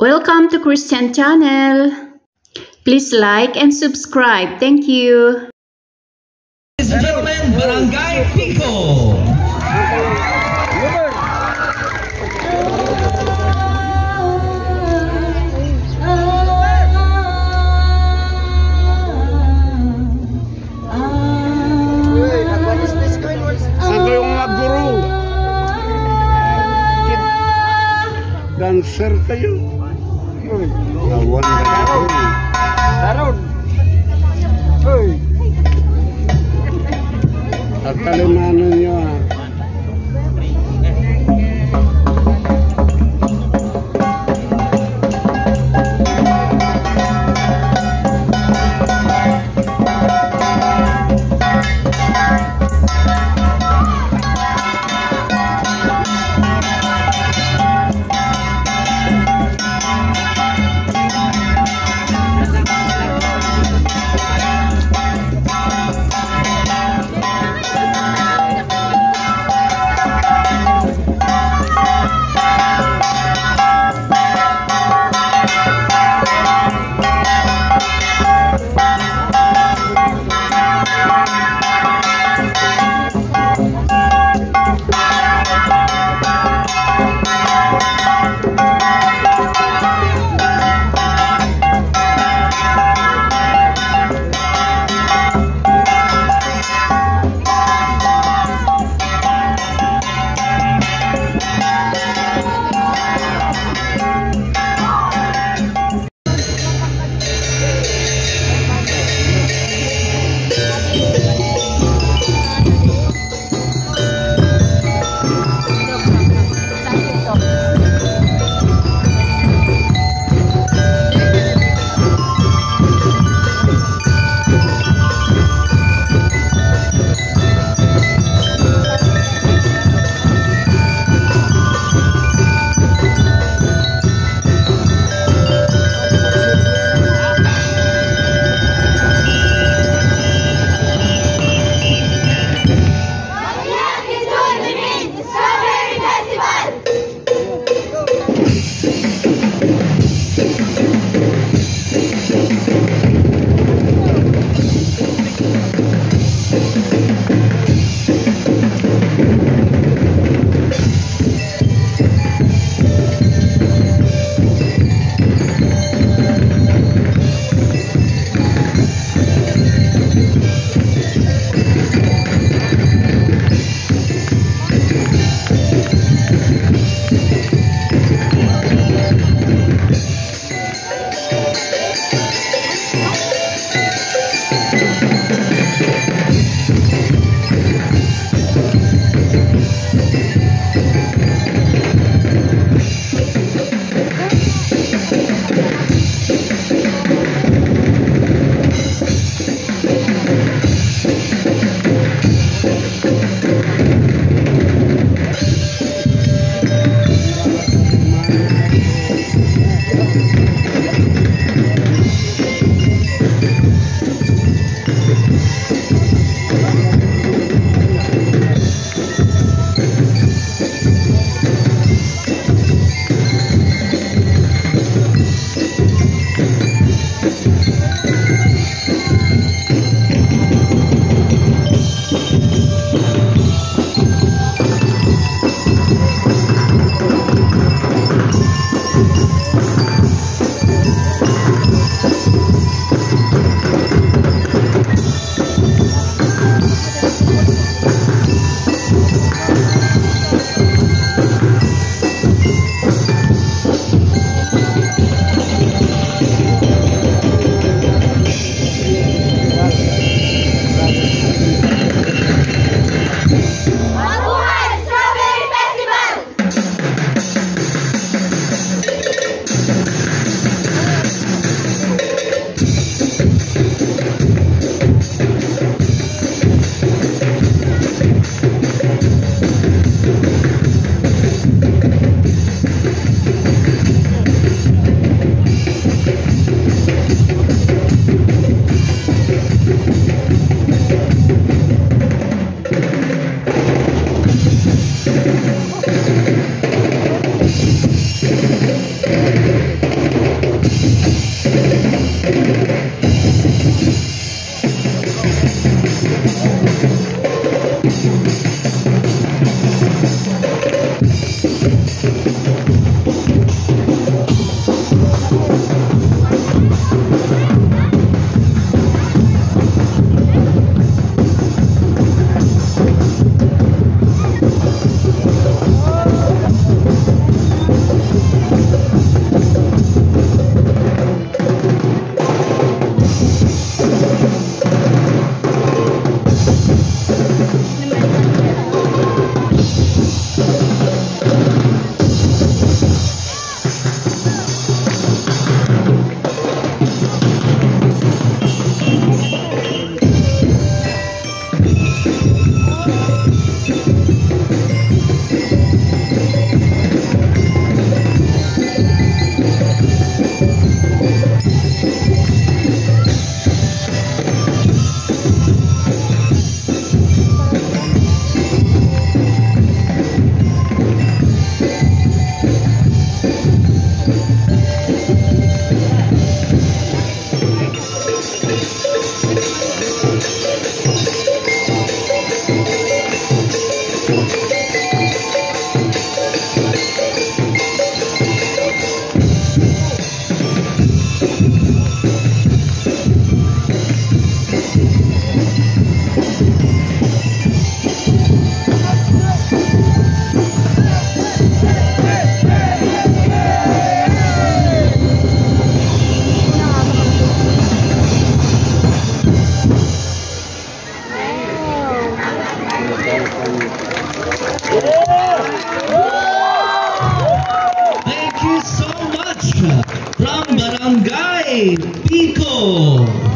Welcome to Chrisjen channel. Please like and subscribe. Thank you. Ladies and gentlemen, Barangay Pico. Saan kayo mga guru? Dancer kayo. Uy. Nawan ka na. Tarod. Uy. Tatalon na ah. Thank from Pico.